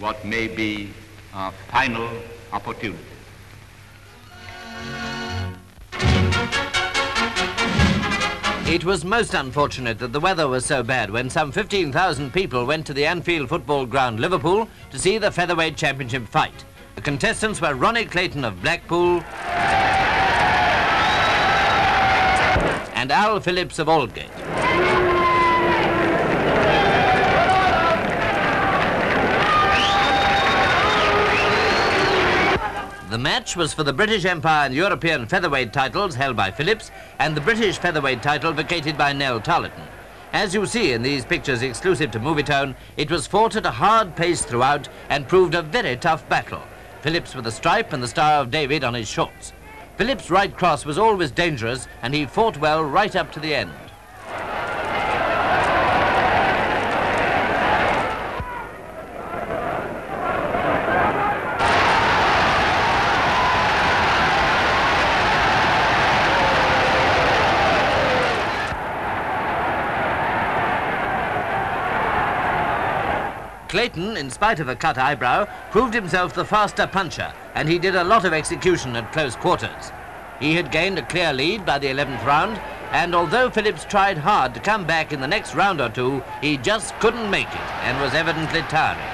what may be a final opportunity. It was most unfortunate that the weather was so bad when some 15,000 people went to the Anfield Football Ground, Liverpool, to see the Featherweight Championship fight. The contestants were Ronnie Clayton of Blackpool and Al Phillips of Aldgate. The match was for the British Empire and European featherweight titles held by Phillips and the British featherweight title vacated by Nel Tarleton. As you see in these pictures exclusive to Movietone, it was fought at a hard pace throughout and proved a very tough battle. Phillips with the stripe and the Star of David on his shorts. Phillips' right cross was always dangerous and he fought well right up to the end. Clayton, in spite of a cut eyebrow, proved himself the faster puncher, and he did a lot of execution at close quarters. He had gained a clear lead by the 11th round, and although Phillips tried hard to come back in the next round or two, he just couldn't make it and was evidently tiring.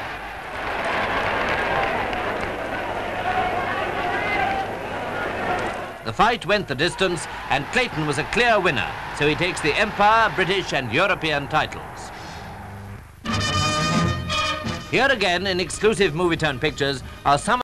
The fight went the distance, and Clayton was a clear winner, so he takes the Empire, British and European titles. Here again, in exclusive Movietone pictures, are some